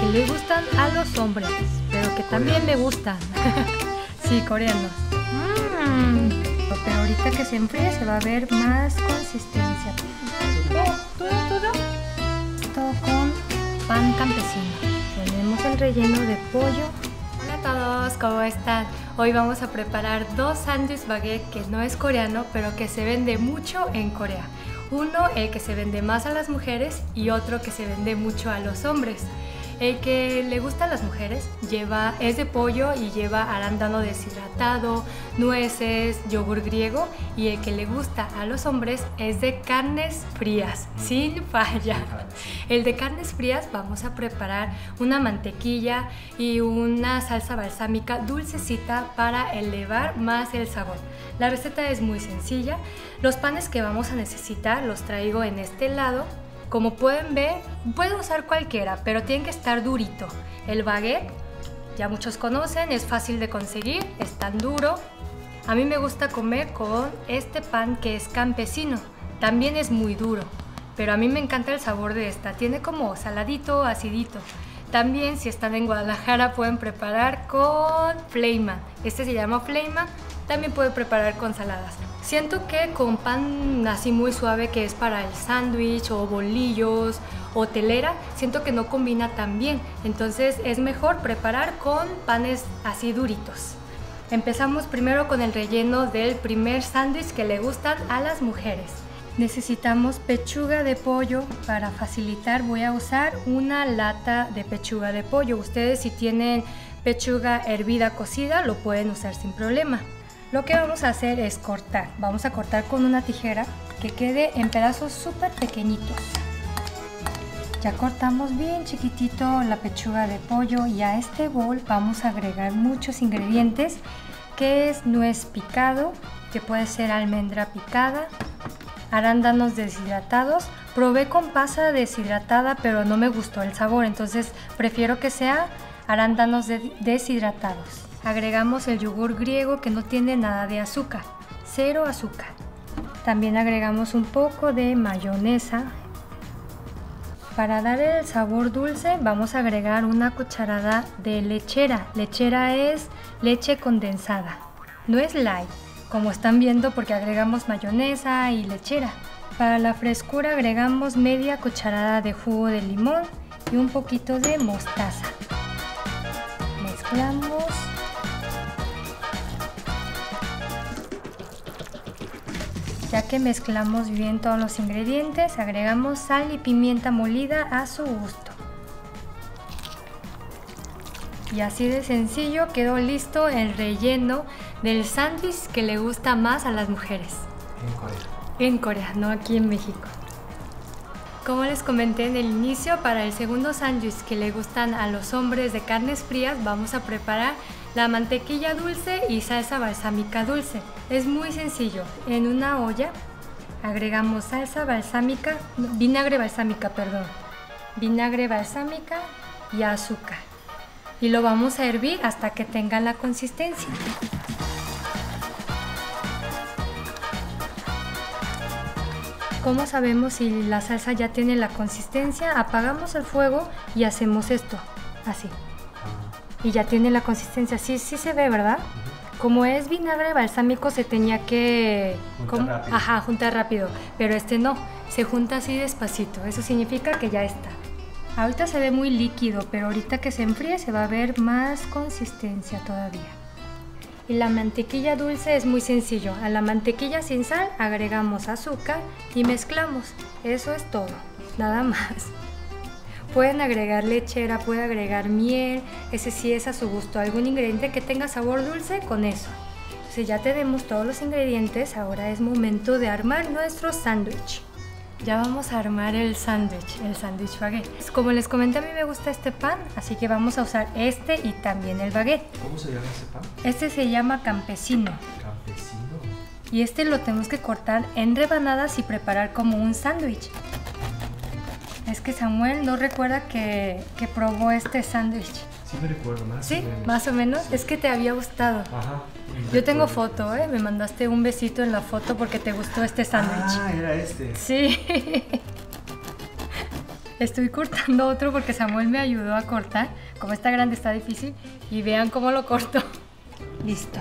que le gustan a los hombres, pero que también me gustan. sí, coreanos. Mm. Pero ahorita que se enfríe se va a ver más consistencia. todo, todo. Todo con pan campesino. Tenemos el relleno de pollo. Hola a todos, ¿cómo están? Hoy vamos a preparar dos sándwiches baguette que no es coreano, pero que se vende mucho en Corea. Uno, el que se vende más a las mujeres y otro que se vende mucho a los hombres. El que le gusta a las mujeres lleva, es de pollo y lleva arándano deshidratado, nueces, yogur griego y el que le gusta a los hombres es de carnes frías, sin falla. El de carnes frías vamos a preparar una mantequilla y una salsa balsámica dulcecita para elevar más el sabor. La receta es muy sencilla. Los panes que vamos a necesitar los traigo en este lado como pueden ver, pueden usar cualquiera, pero tiene que estar durito. El baguette, ya muchos conocen, es fácil de conseguir, es tan duro. A mí me gusta comer con este pan que es campesino, también es muy duro, pero a mí me encanta el sabor de esta, tiene como saladito, acidito. También si están en Guadalajara pueden preparar con Fleiman, este se llama Fleiman, también pueden preparar con saladas. Siento que con pan así muy suave que es para el sándwich o bolillos o telera, siento que no combina tan bien. Entonces es mejor preparar con panes así duritos. Empezamos primero con el relleno del primer sándwich que le gustan a las mujeres. Necesitamos pechuga de pollo. Para facilitar voy a usar una lata de pechuga de pollo. Ustedes si tienen pechuga hervida cocida lo pueden usar sin problema. Lo que vamos a hacer es cortar. Vamos a cortar con una tijera que quede en pedazos súper pequeñitos. Ya cortamos bien chiquitito la pechuga de pollo y a este bol vamos a agregar muchos ingredientes que es nuez picado, que puede ser almendra picada, arándanos deshidratados. Probé con pasa deshidratada pero no me gustó el sabor, entonces prefiero que sea arándanos deshidratados. Agregamos el yogur griego que no tiene nada de azúcar, cero azúcar. También agregamos un poco de mayonesa. Para dar el sabor dulce vamos a agregar una cucharada de lechera. Lechera es leche condensada, no es light, como están viendo porque agregamos mayonesa y lechera. Para la frescura agregamos media cucharada de jugo de limón y un poquito de mostaza. Mezclamos que mezclamos bien todos los ingredientes, agregamos sal y pimienta molida a su gusto. Y así de sencillo quedó listo el relleno del sándwich que le gusta más a las mujeres. En Corea. En Corea, no aquí en México. Como les comenté en el inicio, para el segundo sándwich que le gustan a los hombres de carnes frías, vamos a preparar la mantequilla dulce y salsa balsámica dulce. Es muy sencillo. En una olla agregamos salsa balsámica, vinagre balsámica, perdón. Vinagre balsámica y azúcar. Y lo vamos a hervir hasta que tenga la consistencia. ¿Cómo sabemos si la salsa ya tiene la consistencia? Apagamos el fuego y hacemos esto, así y ya tiene la consistencia. Sí, sí se ve, ¿verdad? Como es vinagre balsámico se tenía que juntar. Ajá, juntar rápido, pero este no, se junta así despacito. Eso significa que ya está. Ahorita se ve muy líquido, pero ahorita que se enfríe se va a ver más consistencia todavía. Y la mantequilla dulce es muy sencillo. A la mantequilla sin sal agregamos azúcar y mezclamos. Eso es todo, nada más. Pueden agregar lechera, puede agregar miel, ese sí es a su gusto. Algún ingrediente que tenga sabor dulce con eso. Entonces ya tenemos todos los ingredientes, ahora es momento de armar nuestro sándwich. Ya vamos a armar el sándwich, el sándwich baguette. Como les comenté, a mí me gusta este pan, así que vamos a usar este y también el baguette. ¿Cómo se llama ese pan? Este se llama campesino. Campesino. Y este lo tenemos que cortar en rebanadas y preparar como un sándwich. Es que Samuel no recuerda que, que probó este sándwich. Sí me recuerdo más ¿Sí? o menos. Más o menos. Es que te había gustado. Ajá. Yo tengo foto, ¿eh? Me mandaste un besito en la foto porque te gustó este sándwich. Ah, era este. Sí. Estoy cortando otro porque Samuel me ayudó a cortar. Como está grande está difícil. Y vean cómo lo corto. Listo.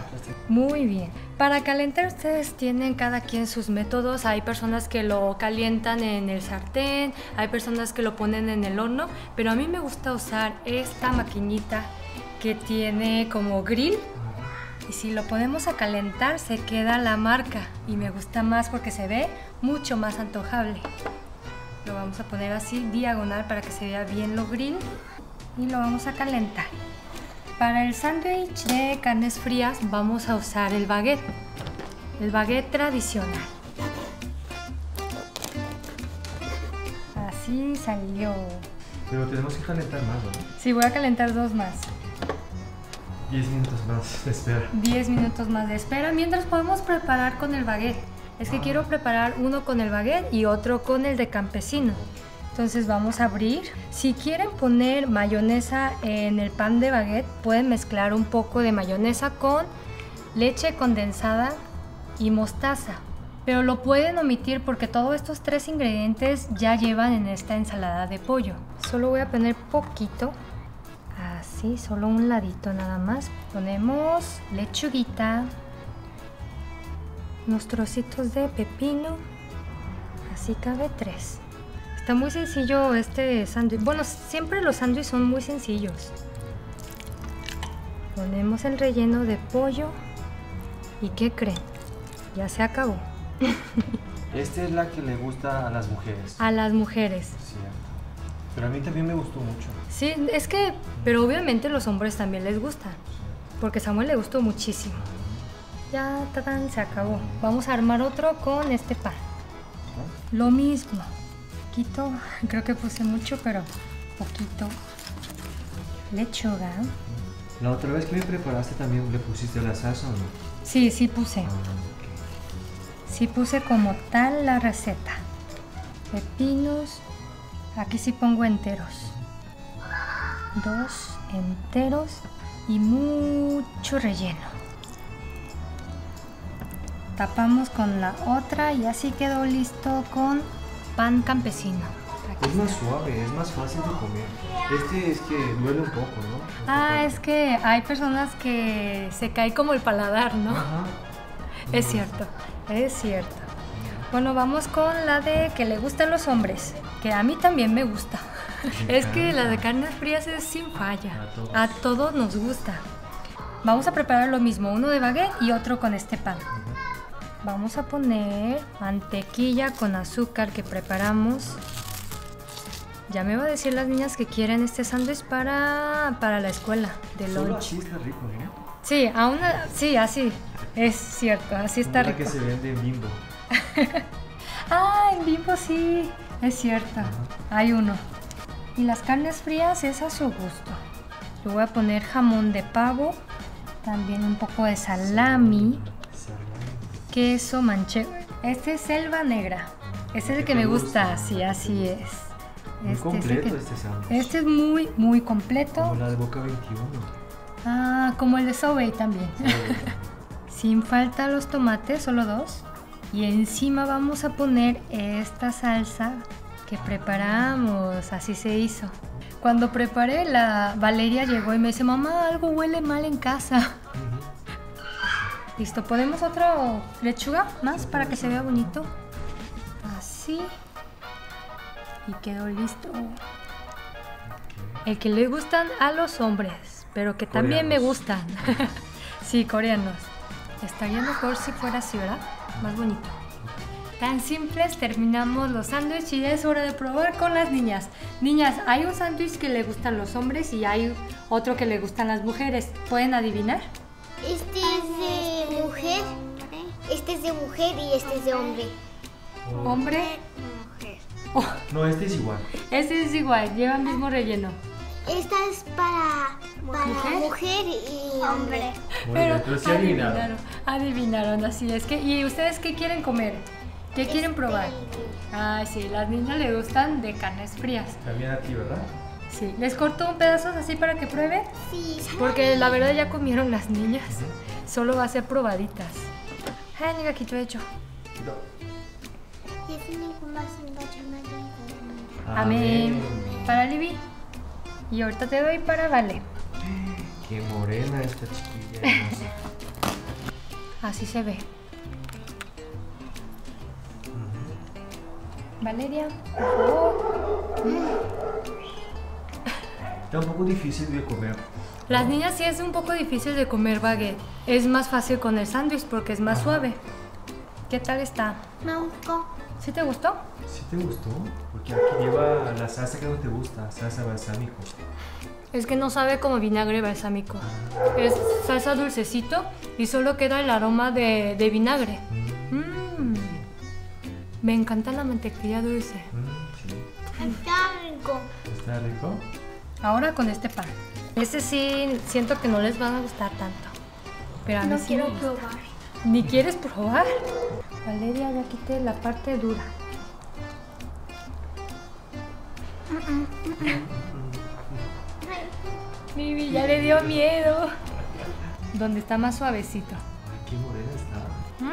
Muy bien. Para calentar ustedes tienen cada quien sus métodos. Hay personas que lo calientan en el sartén, hay personas que lo ponen en el horno, pero a mí me gusta usar esta maquinita que tiene como grill. Y si lo ponemos a calentar se queda la marca y me gusta más porque se ve mucho más antojable. Lo vamos a poner así diagonal para que se vea bien lo grill y lo vamos a calentar. Para el sándwich de carnes frías vamos a usar el baguette, el baguette tradicional. Así salió. Pero tenemos que calentar más, ¿no? Sí, voy a calentar dos más. 10 minutos más de espera. 10 minutos más de espera mientras podemos preparar con el baguette. Es que quiero preparar uno con el baguette y otro con el de campesino. Entonces vamos a abrir. Si quieren poner mayonesa en el pan de baguette, pueden mezclar un poco de mayonesa con leche condensada y mostaza. Pero lo pueden omitir porque todos estos tres ingredientes ya llevan en esta ensalada de pollo. Solo voy a poner poquito. Así, solo un ladito nada más. Ponemos lechuguita, unos trocitos de pepino. Así cabe tres. Está muy sencillo este sándwich. Bueno, siempre los sándwiches son muy sencillos. Ponemos el relleno de pollo. ¿Y qué creen? Ya se acabó. Esta es la que le gusta a las mujeres. A las mujeres. Cierto. Pero a mí también me gustó mucho. Sí, es que, pero obviamente los hombres también les gusta. Porque a Samuel le gustó muchísimo. Ya, tadán, se acabó. Vamos a armar otro con este pan. Lo mismo. Poquito, creo que puse mucho, pero poquito. Lechuga. La otra vez que me preparaste también le pusiste la salsa o no? Sí, sí puse. Ah. Sí puse como tal la receta. Pepinos. Aquí sí pongo enteros. Dos enteros y mucho relleno. Tapamos con la otra y así quedó listo con pan campesino. Aquí Es más está. suave, es más fácil de comer. Este es que duele un poco, ¿no? Ah, es que hay personas que se cae como el paladar, ¿no? Ajá. Es cierto, es cierto. Bueno, vamos con la de que le gustan los hombres, que a mí también me gusta. Me Es que la de carnes frías es sin falla. A todos. A todos nos gusta. Vamos a preparar lo mismo, uno de baguette y otro con este pan. Vamos a poner mantequilla con azúcar que preparamos. Ya me va a decir las niñas que quieren este sándwich para, para la escuela de Solo lunch. así está rico, ¿no? Sí, aún, sí, así. Es cierto, así está la rico. que se vende en Bimbo. Ah, en Bimbo sí, es cierto. Hay uno. Y las carnes frías es a su gusto. Le voy a poner jamón de pavo, también un poco de Salami. Queso manchego. Este es selva negra. Este es el que me gusta, sí, así es. Muy Este es completo que- este sándwich. Este es muy, muy completo. Como la de Boca 21. Ah, como el de Subway también. Sin falta los tomates, solo dos. Y encima vamos a poner esta salsa que preparamos. Así se hizo. Cuando preparé, la Valeria llegó y me dice, mamá, algo huele mal en casa. Listo, ¿podemos otra lechuga más para que se vea bonito? Así. Y quedó listo. El que le gustan a los hombres, pero que también me gustan. sí, coreanos. Estaría mejor si fuera así, ¿verdad? Más bonito. Tan simples, terminamos los sándwiches y ya es hora de probar con las niñas. Niñas, hay un sándwich que le gustan los hombres y hay otro que le gustan las mujeres. ¿Pueden adivinar? Este este es de mujer y este es de hombre. Oh. Hombre. Mujer. Oh, No, este es igual. este es igual, lleva el mismo relleno. Esta es para, para ¿Mujer? mujer, y hombre. Muy bien, pero sí adivinaron. adivinaron, adivinaron, así es que. ¿Y ustedes qué quieren comer? ¿Qué quieren probar? Ay, sí, las niñas le gustan de carnes frías. También a ti, ¿verdad? Sí, les corto un pedazo así para que prueben. Sí, Porque la verdad ya comieron las niñas. Solo va a ser probaditas. Ay, aquí te he hecho. 예수님 고맙습니다. 정말 감사합니다. Amén. Para Libby. Y ahorita te doy para Vale. Qué morena esta chiquilla. hermosa. Así se ve. Valeria, por favor. Está un poco difícil de comer. Las niñas sí es un poco difícil de comer baguette. Es más fácil con el sándwich porque es más suave. ¿Qué tal está? Me gustó. ¿Sí te gustó? ¿Sí te gustó? Porque aquí lleva la salsa que no te gusta, salsa balsámico. Es que no sabe como vinagre balsámico. Es salsa dulcecito y solo queda el aroma de, de vinagre. Mm. Me encanta la mantequilla dulce. Mm, sí. Está rico. ¿Está rico? Ahora con este pan. Este sí siento que no les va a gustar tanto. Pero a mí No sí quiero me gusta. probar. ¿Ni quieres probar? Valeria, ya quité la parte dura. Vivi, ya le dio miedo. Donde está más suavecito. Ay, qué morena está.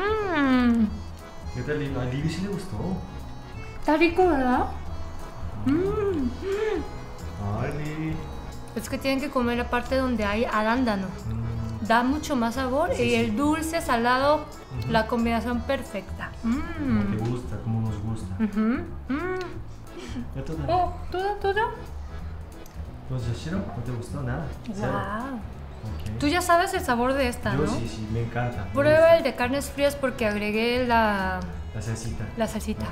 Mmm. ¿Qué tal, Lili? A Libby sí le gustó. Está rico, ¿verdad? Mmm. Ay, Libby. Es que tienen que comer la parte donde hay arándano. Mm, Da mucho más sabor Sí, y sí. el dulce, salado, la combinación perfecta. Como te gusta, como nos gusta. Ujú. Mm. ¿Ya todo? Oh, ¿todo, todo? ¿Pues Yashiro? ¿No te gustó nada? Wow. Ok. Tú ya sabes el sabor de esta, Yo ¿no? sí, sí, me encanta. me Prueba gusta. el de carnes frías porque agregué la, La salsita. la salsita.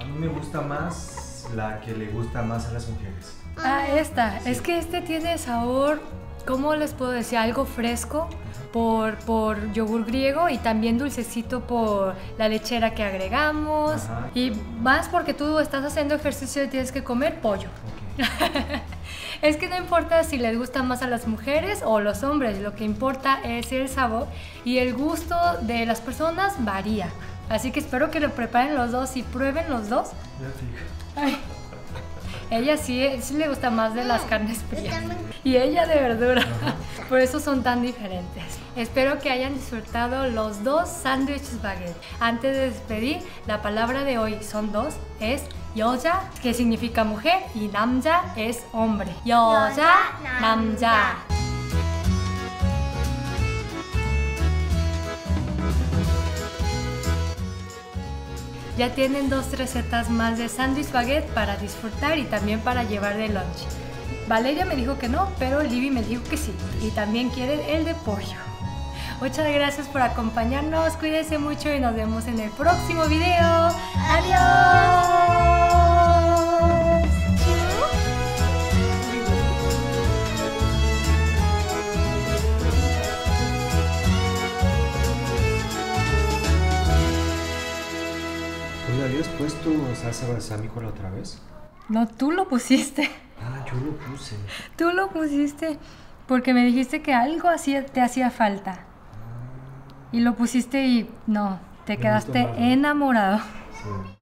A mí me gusta más la que le gusta más a las mujeres. Ah, esta. Es que este tiene sabor, ¿cómo les puedo decir? Algo fresco por, por yogur griego y también dulcecito por la lechera que agregamos. Ajá. Y más porque tú estás haciendo ejercicio y tienes que comer pollo. Es que no importa si les gusta más a las mujeres o los hombres, lo que importa es el sabor y el gusto de las personas varía. Así que espero que lo preparen los dos y prueben los dos. Ya fijo. Ay, ella sí, sí le gusta más de las carnes frías. Y ella de verdura. Por eso son tan diferentes. Espero que hayan disfrutado los dos sándwiches baguette. Antes de despedir, la palabra de hoy son dos. Es yoja, que significa mujer, y namja es hombre. Yoja, Yoja, namja. Ya tienen dos recetas más de sándwich baguette para disfrutar y también para llevar de lunch. Valeria me dijo que no, pero Libby me dijo que sí. Y también quiere el de pollo. Muchas gracias por acompañarnos, cuídense mucho y nos vemos en el próximo video. ¡Adiós! Salsa balsámico la otra vez? No, tú lo pusiste. Ah, yo lo puse. Tú lo pusiste porque me dijiste que algo hacía, te hacía falta. Y lo pusiste y no, te Me quedaste enamorado. Sí.